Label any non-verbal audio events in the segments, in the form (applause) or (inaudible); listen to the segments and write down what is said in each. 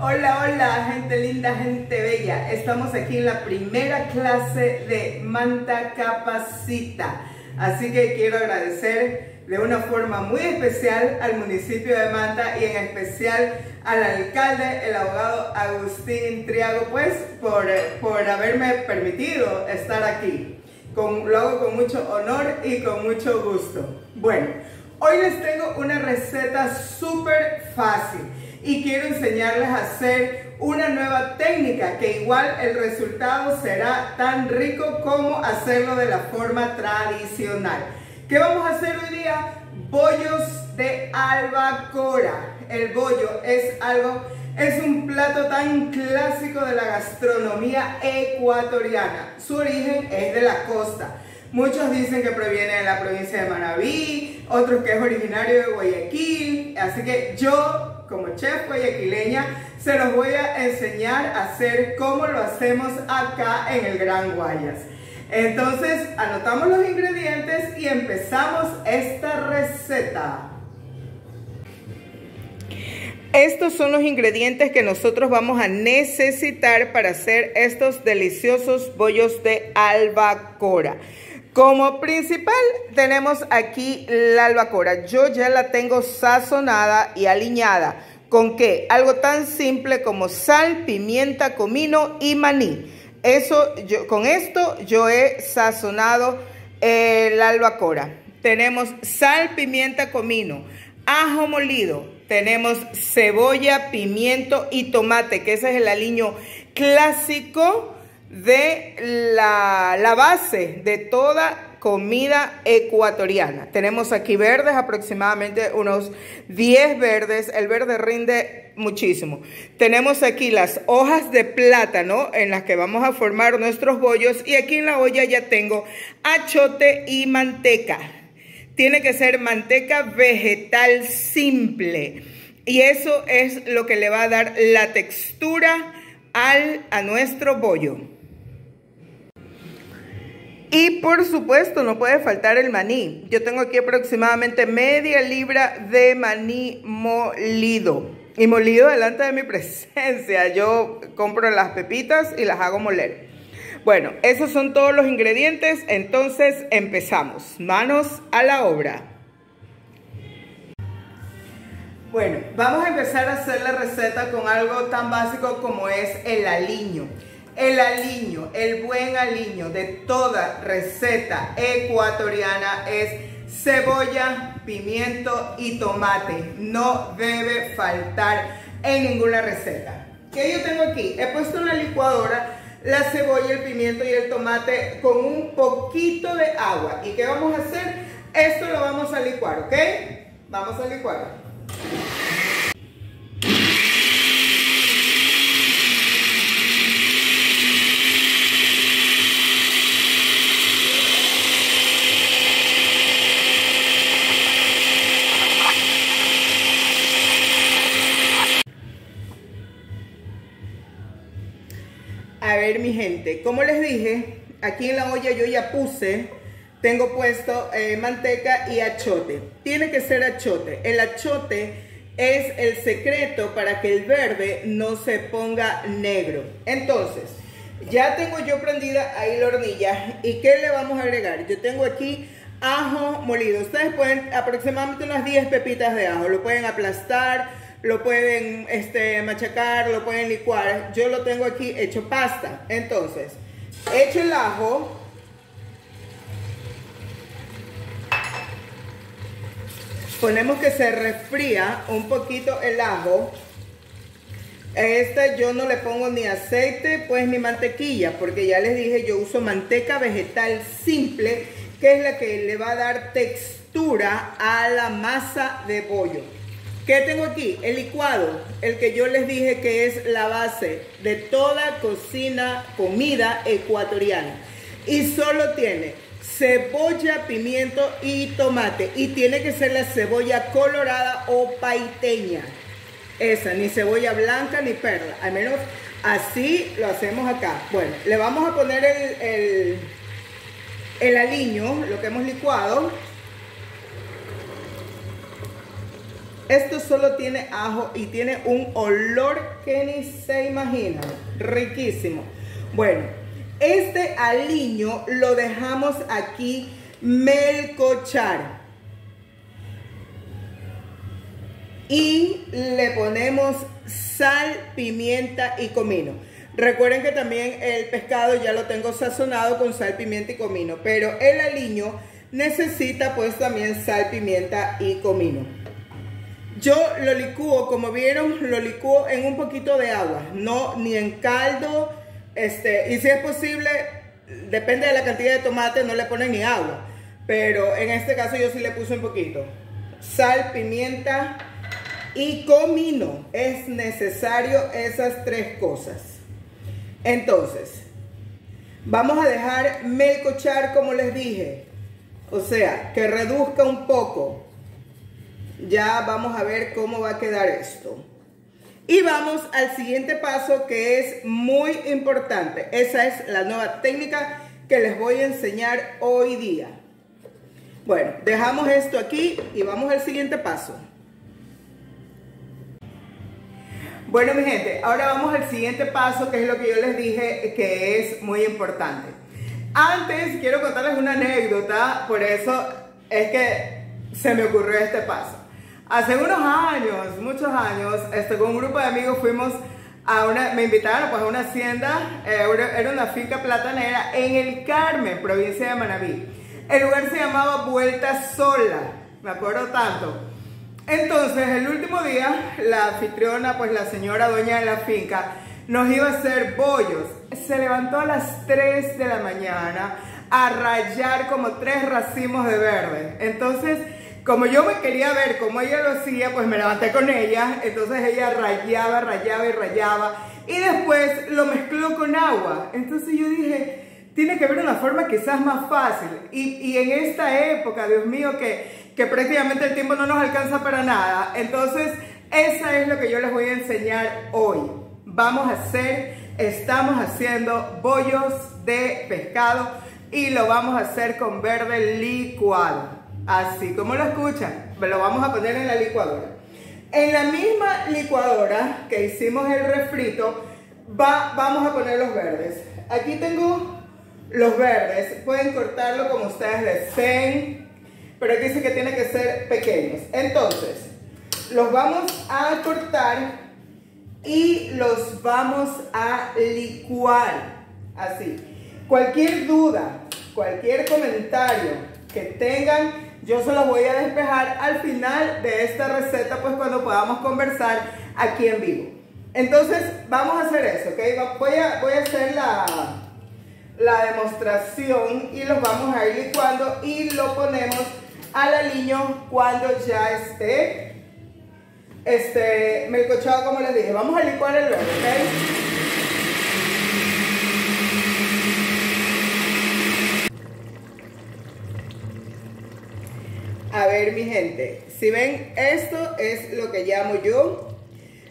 Hola, hola, gente linda, gente bella. Estamos aquí en la primera clase de Manta Capacita. Así que quiero agradecer de una forma muy especial al municipio de Manta y en especial al alcalde, el abogado Agustín Triago, pues por, por haberme permitido estar aquí. Con, lo hago con mucho honor y con mucho gusto. Bueno, hoy les tengo una receta súper fácil y quiero enseñarles a hacer una nueva técnica que igual el resultado será tan rico como hacerlo de la forma tradicional. ¿Qué vamos a hacer hoy día? Bollos de albacora. El bollo es algo, es un plato tan clásico de la gastronomía ecuatoriana. Su origen es de la costa. Muchos dicen que proviene de la provincia de Manabí, otros que es originario de Guayaquil. Así que yo como chef guayaquileña, se los voy a enseñar a hacer cómo lo hacemos acá en el Gran Guayas. Entonces, anotamos los ingredientes y empezamos esta receta. Estos son los ingredientes que nosotros vamos a necesitar para hacer estos deliciosos bollos de albacora. Como principal tenemos aquí la albacora. Yo ya la tengo sazonada y aliñada. ¿Con qué? Algo tan simple como sal, pimienta, comino y maní. Eso, yo, con esto yo he sazonado eh, la albacora. Tenemos sal, pimienta, comino, ajo molido, tenemos cebolla, pimiento y tomate, que ese es el aliño clásico de la, la base de toda comida ecuatoriana. Tenemos aquí verdes, aproximadamente unos 10 verdes. El verde rinde muchísimo. Tenemos aquí las hojas de plátano en las que vamos a formar nuestros bollos. Y aquí en la olla ya tengo achote y manteca. Tiene que ser manteca vegetal simple. Y eso es lo que le va a dar la textura al, a nuestro bollo. Y por supuesto no puede faltar el maní. Yo tengo aquí aproximadamente media libra de maní molido. Y molido delante de mi (laughs) presencia. Yo compro las pepitas y las hago moler. Bueno, esos son todos los ingredientes. Entonces empezamos. Manos a la obra. Bueno, vamos a empezar a hacer la receta con algo tan básico como es el aliño. El aliño, el buen aliño de toda receta ecuatoriana es cebolla, pimiento y tomate. No debe faltar en ninguna receta. ¿Qué yo tengo aquí? He puesto en la licuadora la cebolla, el pimiento y el tomate con un poquito de agua. ¿Y qué vamos a hacer? Esto lo vamos a licuar, ¿ok? Vamos a licuar. Como les dije, aquí en la olla yo ya puse, tengo puesto eh, manteca y achote. Tiene que ser achote. El achote es el secreto para que el verde no se ponga negro. Entonces, ya tengo yo prendida ahí la hornilla. ¿Y qué le vamos a agregar? Yo tengo aquí ajo molido. Ustedes pueden aproximadamente unas 10 pepitas de ajo. Lo pueden aplastar, lo pueden este, machacar, lo pueden licuar. Yo lo tengo aquí hecho pasta. Entonces, echo el ajo. Ponemos que se refría un poquito el ajo. Este yo no le pongo ni aceite, pues ni mantequilla, porque ya les dije, yo uso manteca vegetal simple, que es la que le va a dar textura a la masa de bollo. ¿Qué tengo aquí? El licuado, el que yo les dije que es la base de toda cocina, comida ecuatoriana. Y solo tiene cebolla, pimiento y tomate. Y tiene que ser la cebolla colorada o paiteña. Esa, ni cebolla blanca ni perla. Al menos así lo hacemos acá. Bueno, le vamos a poner el, aliño, lo que hemos licuado. Esto solo tiene ajo y tiene un olor que ni se imagina. Riquísimo. Bueno, este aliño lo dejamos aquí melcochar. Y le ponemos sal, pimienta y comino. Recuerden que también el pescado ya lo tengo sazonado con sal, pimienta y comino, pero el aliño necesita pues también sal, pimienta y comino. Yo lo licúo, como vieron, lo licúo en un poquito de agua, no ni en caldo, este, y si es posible, depende de la cantidad de tomate, no le ponen ni agua, pero en este caso yo sí le puse un poquito. Sal, pimienta y comino, es necesario esas tres cosas. Entonces, vamos a dejar melcochar como les dije. O sea, que reduzca un poco. Ya vamos a ver cómo va a quedar esto. Y vamos al siguiente paso que es muy importante. Esa es la nueva técnica que les voy a enseñar hoy día. Bueno, dejamos esto aquí y vamos al siguiente paso. Bueno, mi gente, ahora vamos al siguiente paso, que es lo que yo les dije que es muy importante. Antes quiero contarles una anécdota, por eso es que se me ocurrió este paso. Hace unos años, muchos años, este, con un grupo de amigos fuimos a una, me invitaron pues a una hacienda, eh, era una finca platanera en el Carmen, provincia de Manabí. El lugar se llamaba Vuelta Sola, me acuerdo tanto. Entonces, el último día, la anfitriona, pues la señora dueña de la finca, nos iba a hacer bollos. Se levantó a las 3 de la mañana a rayar como tres racimos de verde. Entonces, como yo me quería ver cómo ella lo hacía, pues me levanté con ella. Entonces ella rayaba, rayaba y rayaba. Y después lo mezcló con agua. Entonces yo dije, tiene que haber una forma quizás más fácil. Y, y en esta época, Dios mío, que que prácticamente el tiempo no nos alcanza para nada. Entonces, esa es lo que yo les voy a enseñar hoy. Vamos a hacer, estamos haciendo bollos de pescado y lo vamos a hacer con verde licuado. Así como lo escuchan, lo vamos a poner en la licuadora. En la misma licuadora que hicimos el refrito, va, vamos a poner los verdes. Aquí tengo los verdes, pueden cortarlo como ustedes deseen pero aquí dice que tiene que ser pequeños. Entonces, los vamos a cortar y los vamos a licuar. Así. Cualquier duda, cualquier comentario que tengan, yo se los voy a despejar al final de esta receta, pues cuando podamos conversar aquí en vivo. Entonces, vamos a hacer eso, ¿ok? Voy a, voy a hacer la, la demostración y los vamos a ir licuando y lo ponemos al aliño cuando ya esté este, melcochado como les dije. Vamos a licuar el verde, ¿ok? A ver, mi gente, si ven, esto es lo que llamo yo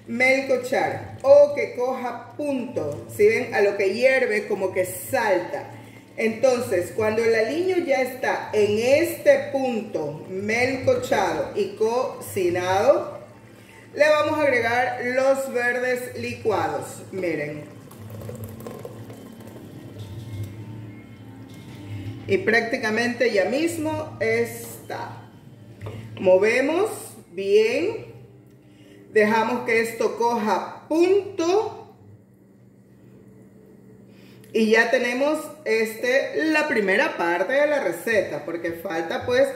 melcochar o que coja punto. Si ven, a lo que hierve como que salta. Entonces, cuando el aliño ya está en este punto melcochado y cocinado, le vamos a agregar los verdes licuados. Miren. Y prácticamente ya mismo está. Movemos bien. Dejamos que esto coja punto y ya tenemos este, la primera parte de la receta, porque falta pues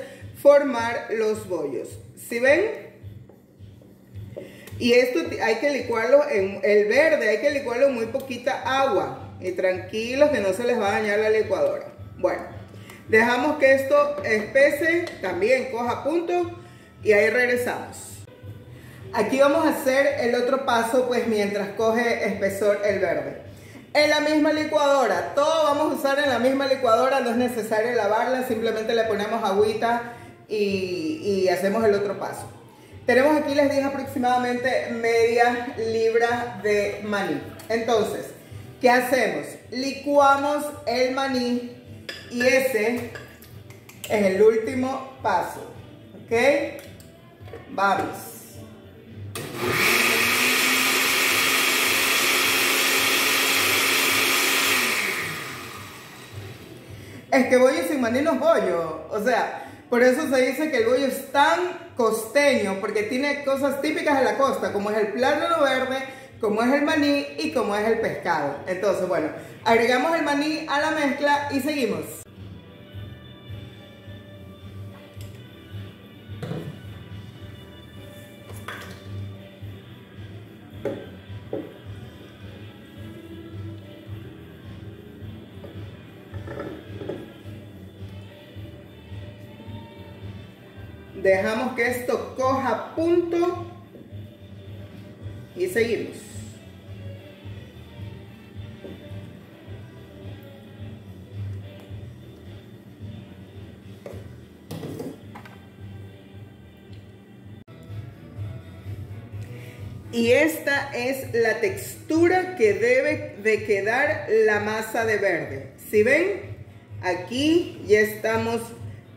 formar los bollos. ¿Sí ven? Y esto hay que licuarlo en el verde, hay que licuarlo en muy poquita agua. Y tranquilos que no se les va a dañar la licuadora. Bueno, dejamos que esto espese, también coja punto y ahí regresamos. Aquí vamos a hacer el otro paso pues mientras coge espesor el verde. En la misma licuadora, todo vamos a usar en la misma licuadora, no es necesario lavarla, simplemente le ponemos agüita y, hacemos el otro paso. Tenemos aquí, les dije, aproximadamente media libra de maní. Entonces, ¿qué hacemos? Licuamos el maní y ese es el último paso. ¿Ok? Vamos. Es que bollo sin maní no es bollo. O sea, por eso se dice que el bollo es tan costeño, porque tiene cosas típicas de la costa, como es el plátano verde, como es el maní y como es el pescado. Entonces, bueno, agregamos el maní a la mezcla y seguimos. Dejamos que esto coja punto y seguimos. Y esta es la textura que debe de quedar la masa de verde. Si ven, aquí ya estamos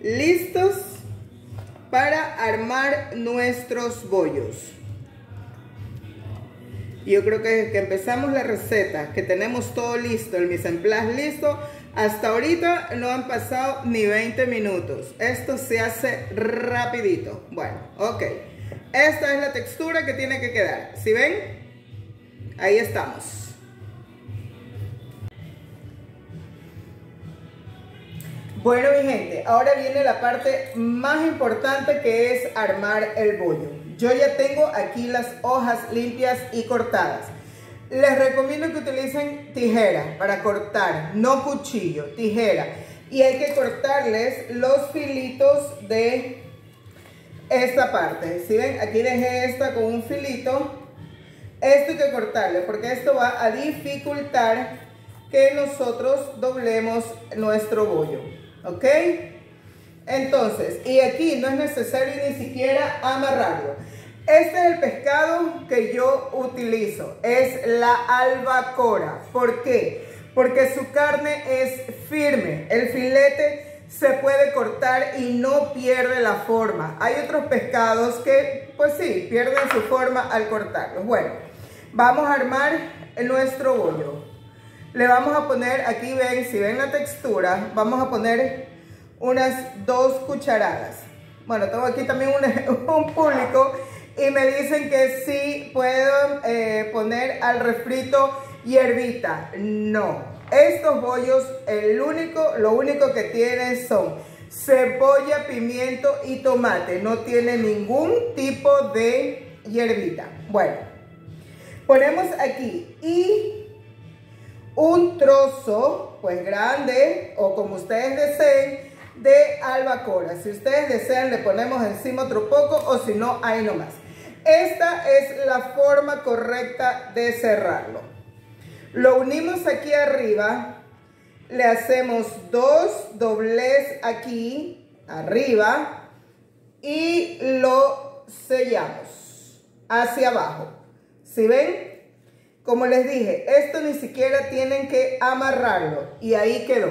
listos para armar nuestros bollos. Yo creo que, que empezamos la receta, que tenemos todo listo, el mise listo, hasta ahorita no han pasado ni 20 minutos. Esto se hace rapidito. Bueno, ok. Esta es la textura que tiene que quedar. ¿Sí ven? Ahí estamos. Bueno, mi gente, ahora viene la parte más importante que es armar el bollo. Yo ya tengo aquí las hojas limpias y cortadas. Les recomiendo que utilicen tijera para cortar, no cuchillo, tijera. Y hay que cortarles los filitos de esta parte. Si ven, aquí dejé esta con un filito. Esto hay que cortarle porque esto va a dificultar que nosotros doblemos nuestro bollo. ¿Ok? Entonces, y aquí no es necesario ni siquiera amarrarlo. Este es el pescado que yo utilizo. Es la albacora. ¿Por qué? Porque su carne es firme. El filete se puede cortar y no pierde la forma. Hay otros pescados que, pues sí, pierden su forma al cortarlos. Bueno, vamos a armar nuestro bollo. Le vamos a poner, aquí ven, si ven la textura, vamos a poner unas dos cucharadas. Bueno, tengo aquí también un, (laughs) público y me dicen que sí puedo eh, poner al refrito hierbita. No, estos bollos, el único, lo único que tienen son cebolla, pimiento y tomate. No tiene ningún tipo de hierbita. Bueno, ponemos aquí y un trozo, pues grande o como ustedes deseen, de albacora. Si ustedes desean, le ponemos encima otro poco o si no, ahí nomás. Esta es la forma correcta de cerrarlo. Lo unimos aquí arriba, le hacemos dos doblez aquí arriba y lo sellamos hacia abajo. ¿Sí ven? Como les dije, esto ni siquiera tienen que amarrarlo y ahí quedó.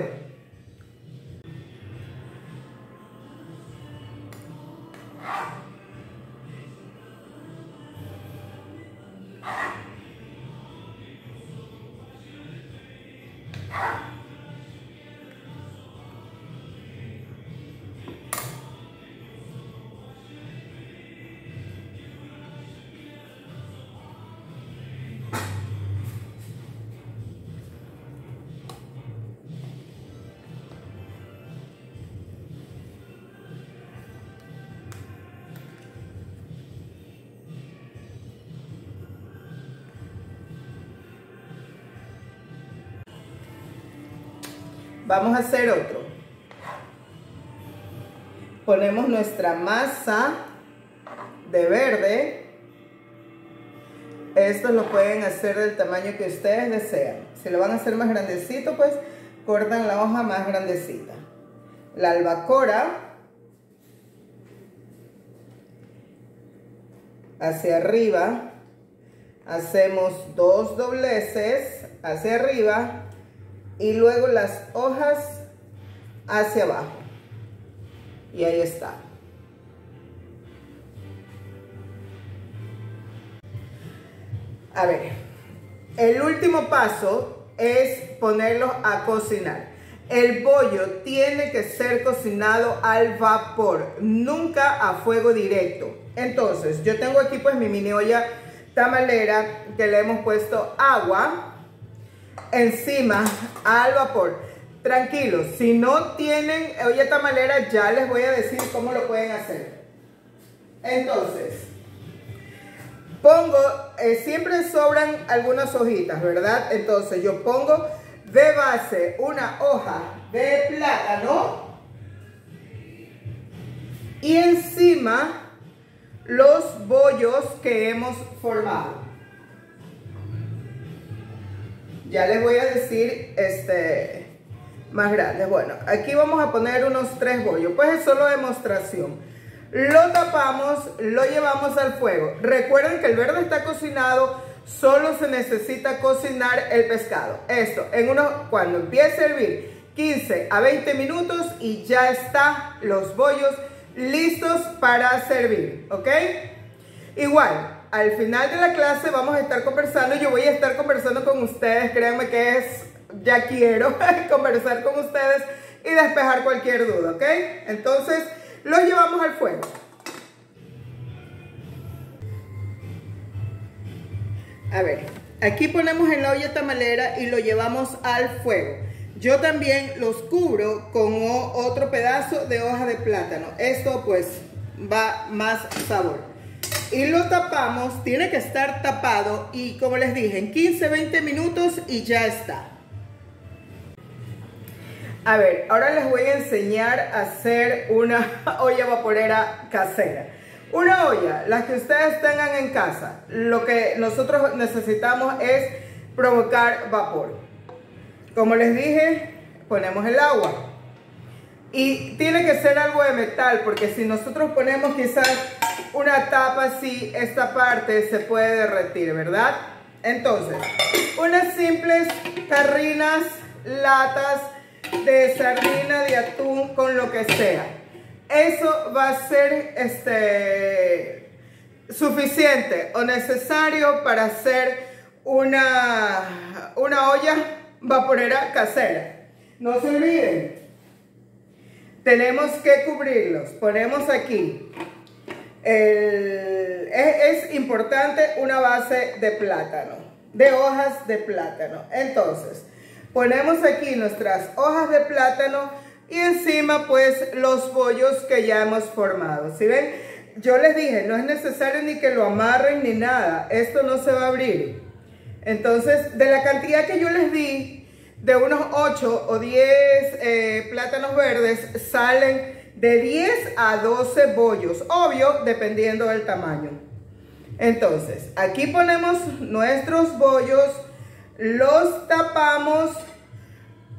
Vamos a hacer otro. Ponemos nuestra masa de verde. Esto lo pueden hacer del tamaño que ustedes desean. Si lo van a hacer más grandecito, pues cortan la hoja más grandecita. La albacora. Hacia arriba. Hacemos dos dobleces hacia arriba y luego las hojas hacia abajo. Y ahí está. A ver, el último paso es ponerlos a cocinar. El bollo tiene que ser cocinado al vapor, nunca a fuego directo. Entonces, yo tengo aquí pues mi mini olla tamalera que le hemos puesto agua encima al vapor. Tranquilos, si no tienen olla tamalera ya les voy a decir cómo lo pueden hacer. Entonces, pongo, eh, siempre sobran algunas hojitas, ¿verdad? Entonces yo pongo de base una hoja de plátano y encima los bollos que hemos formado. Ya les voy a decir este más grandes. Bueno, aquí vamos a poner unos tres bollos, pues es solo demostración. Lo tapamos, lo llevamos al fuego. Recuerden que el verde está cocinado, solo se necesita cocinar el pescado. Esto, en uno, cuando empiece a hervir, 15 a 20 minutos y ya está los bollos listos para servir, ¿ok? Igual, al final de la clase vamos a estar conversando, yo voy a estar conversando con ustedes, créanme que es, ya quiero (laughs) conversar con ustedes y despejar cualquier duda, ¿ok? Entonces, lo llevamos al fuego. A ver, aquí ponemos en la olla tamalera y lo llevamos al fuego. Yo también los cubro con otro pedazo de hoja de plátano. Esto pues va más sabor. Y lo tapamos, tiene que estar tapado y como les dije, en 15-20 minutos y ya está. A ver, ahora les voy a enseñar a hacer una (laughs) olla vaporera casera. Una olla, la que ustedes tengan en casa, lo que nosotros necesitamos es provocar vapor. Como les dije, ponemos el agua. Y tiene que ser algo de metal, porque si nosotros ponemos quizás una tapa así, esta parte se puede derretir, ¿verdad? Entonces, unas simples tarrinas, latas de sardina, de atún, con lo que sea. Eso va a ser este, suficiente o necesario para hacer una, una olla vaporera casera. No se olviden, tenemos que cubrirlos. Ponemos aquí, es, importante una base de plátano, de hojas de plátano. Entonces, ponemos aquí nuestras hojas de plátano y encima pues los bollos que ya hemos formado. ¿Sí ven? Yo les dije, no es necesario ni que lo amarren ni nada. Esto no se va a abrir. Entonces, de la cantidad que yo les di, de unos 8 o 10 eh, plátanos verdes, salen de 10 a 12 bollos. Obvio, dependiendo del tamaño. Entonces, aquí ponemos nuestros bollos, los tapamos.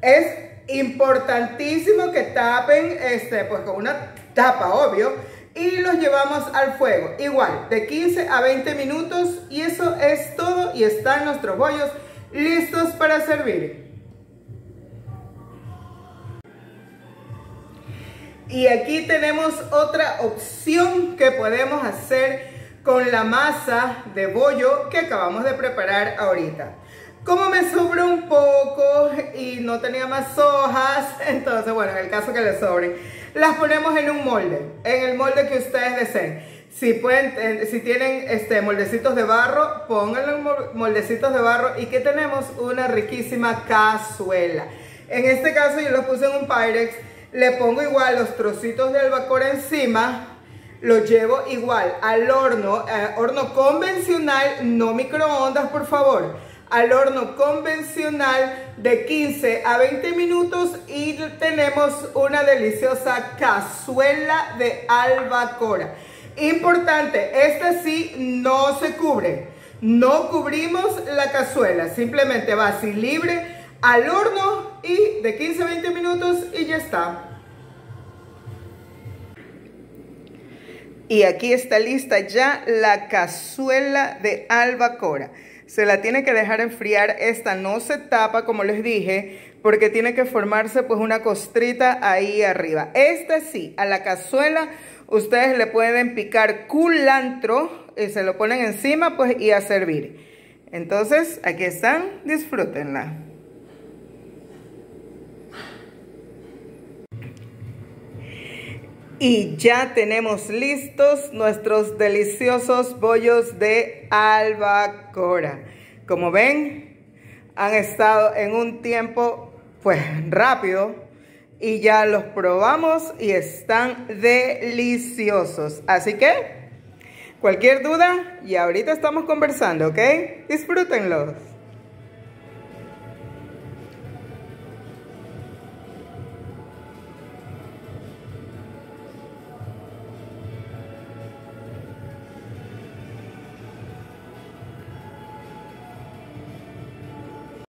Es importantísimo que tapen este, pues con una tapa, obvio. Y los llevamos al fuego. Igual, de 15 a 20 minutos. Y eso es todo. Y están nuestros bollos listos para servir. Y aquí tenemos otra opción que podemos hacer con la masa de bollo que acabamos de preparar ahorita. Como me sobra un poco y no tenía más hojas, (laughs) entonces bueno, en el caso que les sobre, las ponemos en un molde, en el molde que ustedes deseen. Si, pueden, eh, si tienen este, moldecitos de barro, pónganlo en moldecitos de barro y que tenemos una riquísima cazuela. En este caso yo lo puse en un Pyrex, le pongo igual los trocitos de albacora encima, lo llevo igual al horno, eh, horno convencional, no microondas por favor, al horno convencional de 15 a 20 minutos y tenemos una deliciosa cazuela de albacora. Importante, esta sí no se cubre, no cubrimos la cazuela, simplemente va así libre al horno y de 15 a 20 minutos y ya está. Y aquí está lista ya la cazuela de albacora. Se la tiene que dejar enfriar. Esta no se tapa, como les dije, porque tiene que formarse pues una costrita ahí arriba. Esta sí, a la cazuela ustedes le pueden picar culantro y se lo ponen encima pues y a servir. Entonces, aquí están, disfrútenla. Y ya tenemos listos nuestros deliciosos bollos de albacora. Como ven, han estado en un tiempo pues rápido y ya los probamos y están deliciosos. Así que cualquier duda y ahorita estamos conversando, ¿ok? Disfrútenlos.